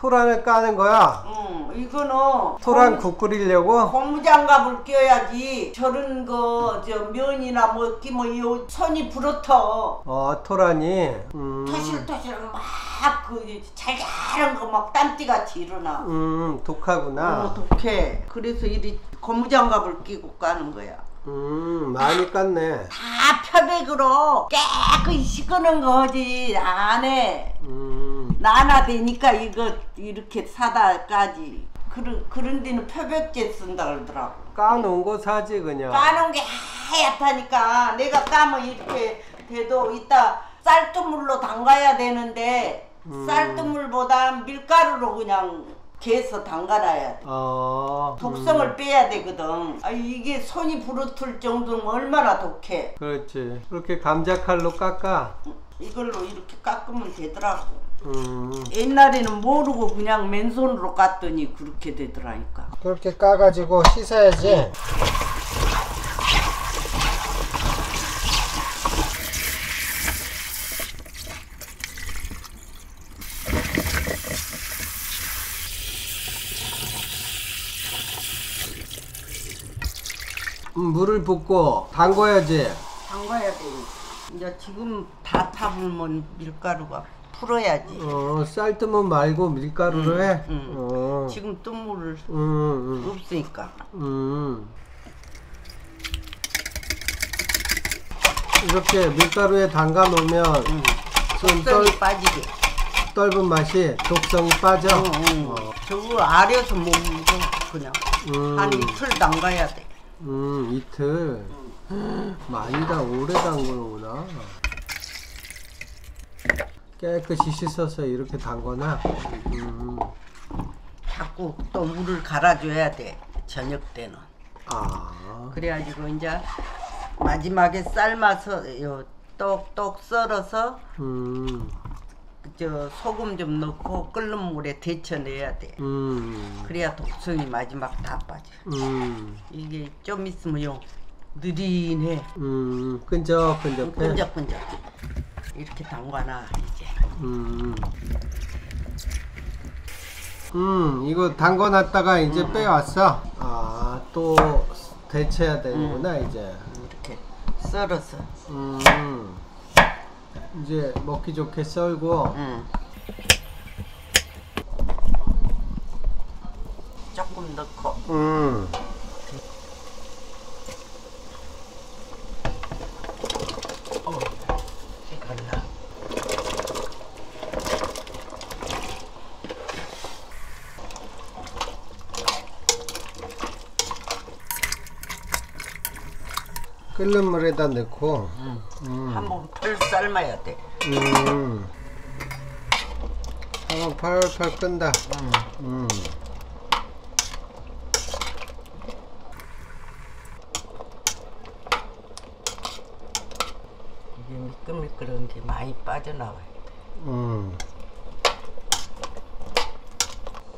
토란을 까는 거야. 응, 이거는 토란 국 끓이려고? 고무장갑을 껴야지 저런 거 저 면이나 뭐 끼면 요 손이 부러터 어, 토란이. 음, 토실토실 막그 잘잘한 거 막 땀띠같이 일어나 음, 독하구나. 어, 독해 그래서 이리 고무장갑을 끼고 까는 거야 음, 많이 깠네. 다 표백으로 깨끗이 씻어놓은 거지 안에 음, 나나 되니까 이거 이렇게 사다까지 그런 그런 데는 표백제 쓴다 그러더라고 까놓은 거 사지, 그냥. 까는 게 하얗다니까 내가 까면 이렇게 돼도 이따 쌀뜨물로 담가야 되는데 음. 쌀뜨물보다 밀가루로 그냥 개서 담가놔야 돼 어. 독성을 빼야 되거든 아 이게 손이 부르틀 정도면 얼마나 독해 그렇지. 그렇게 감자칼로 깎아. 이걸로 이렇게 깎으면 되더라고 음. 옛날에는 모르고 그냥 맨손으로 깠더니 그렇게 되더라니까 그렇게 까가지고 씻어야지. 음, 물을 붓고 담궈야지. 담가야 돼 이제 지금 다 타불면 밀가루가 풀어야지 어, 쌀뜨문 말고 밀가루로 해. 응. 어. 지금 뜬물을 음, 음, 없으니까 음. 이렇게 밀가루에 담가 놓으면 응. 좀 떨, 속성이 빠지게 떫은 맛이 독성이 빠져. 응, 응. 저거 아려서 못 먹어 그냥 음. 한 이틀 담가야 돼 음, 이틀. 많이 다 오래 담그는구나. 깨끗이 씻어서 이렇게 담거나. 음. 자꾸 또 물을 갈아줘야 돼 저녁 때는 아. 그래가지고 이제 마지막에 삶아서 요 똑똑 썰어서 음. 저 소금 좀 넣고 끓는 물에 데쳐내야 돼 음. 그래야 독성이 마지막 다 빠져 음. 이게 좀 있으면 요 느린해 음. 끈적끈적해. 끈적끈적 이렇게 담가놔 이제 음. 음, 이거 담궈놨다가 이제 음. 빼왔어. 아, 또 데쳐야 되는구나, 이제. 이렇게 썰어서 음. 이제 먹기 좋게 썰고. 응. 조금 넣고 음. 이걸로 끓는 물에다 넣고. 음. 한번 펄 삶아야 돼. 음. 한번 팔팔 끈다. 응. 음. 이게 미끌미끌한 게 많이 빠져나와야 돼. 음.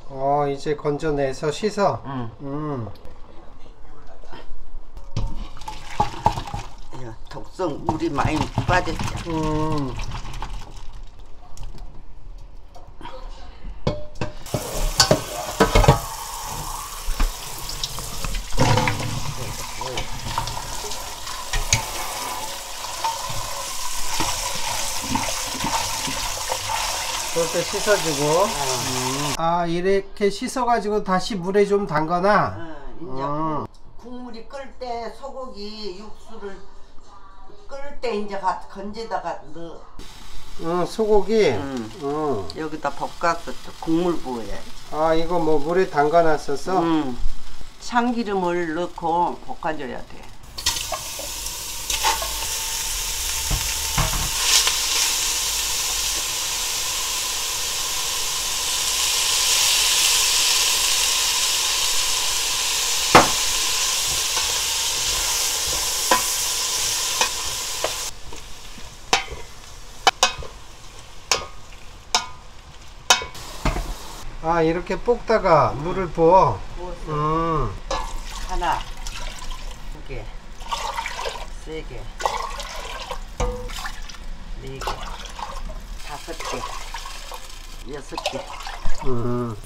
어, 이제 건져내서 씻어. 응. 음. 야, 독성 물이 많이 빠졌죠. 음. 그렇게 씻어주고. 음. 아, 이렇게 씻어가지고 다시 물에 좀 담거나. 응, 이제 음. 국물이 끓때 소고기 육수를 끓을 때 이제 가- 건져다가 넣어. 음, 소고기. 음. 음. 여기다 볶아서 또 국물 부어야지. 아, 이거 뭐 물에 담가 놨었어? 음. 참기름을 넣고 볶아줘야 돼. 아, 이렇게 볶다가 물을 부어. 부어서 음. 하나, 두 개, 세 개, 네 개, 다섯 개, 여섯 개. 음.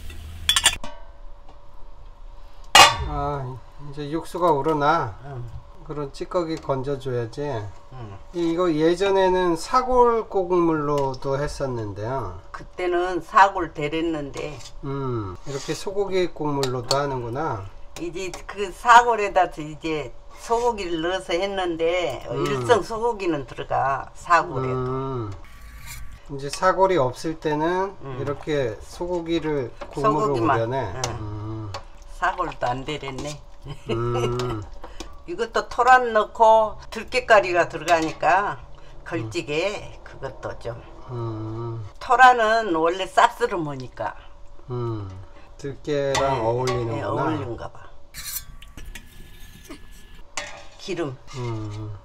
아 이제 육수가 우러나 응. 그런 찌꺼기 건져줘야지 응. 이거 예전에는 사골 국물로도 했었는데요 그때는 사골 데랬는데 음 이렇게 소고기 국물로도 하는구나 이제 그 사골에다 이제 소고기를 넣어서 했는데 음. 일성 소고기는 들어가 사골에. 음 이제 사골이 없을 때는 음. 이렇게 소고기를 국물로. 우려내 응. 음. 사골도 안 데랬네. 음. 이것도 토란 넣고 들깨가리가 들어가니까 걸지게 그것도 좀. 음. 토란은 원래 쌉스름하니까 음. 들깨랑 어울리는구나 네, 어울린가 봐. 기름 음.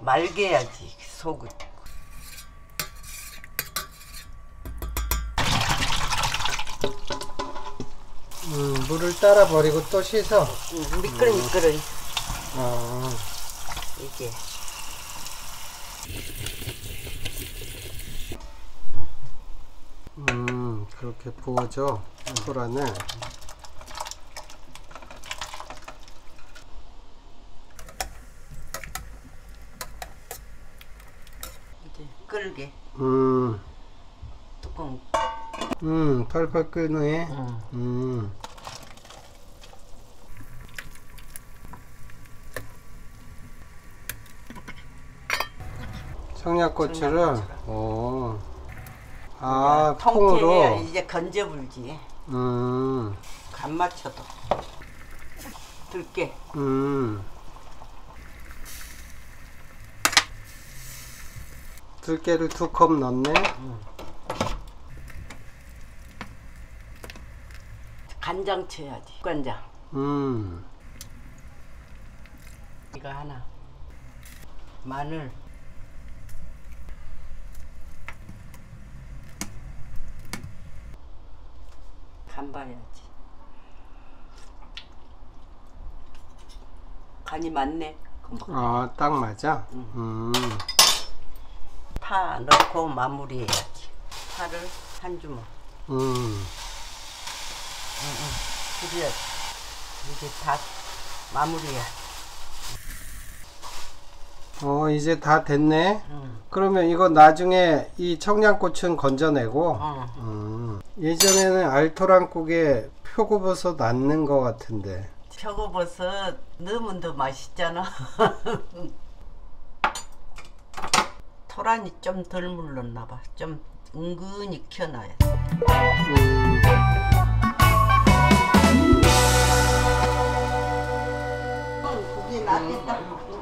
말게 해야지 소금. 음, 물을 따라 버리고 또 씻어. 음, 미끌 미끌 아, 이게. 음, 그렇게 부어줘. 소라는. 이제 끌게 음, 뚜껑. 음, 펄펄 끓네. 응. 음. 청양고추를. 오. 아, 통째해야 통으로. 이제 건져 불지. 음, 간 맞춰도. 들깨. 음. 들깨를 두 컵 넣네. 간장 쳐야지. 간장. 음, 이거 하나. 마늘. 간 봐야지. 간이 맞네. 금방. 아, 딱 맞아. 음, 파 넣고 마무리해야지. 파를 한 주먹. 음. 그래야 이게 다 마무리야. 어, 이제 다 됐네. 응. 그러면 이거 나중에 이 청양고추는 건져내고, 어. 음, 예전에는 알토란국에 표고버섯 넣는 것 같은데. 표고버섯 넣으면 더 맛있잖아. 토란이 좀 덜 물렀나 봐. 좀 은근히 켜놔야 돼. 음, 嗯。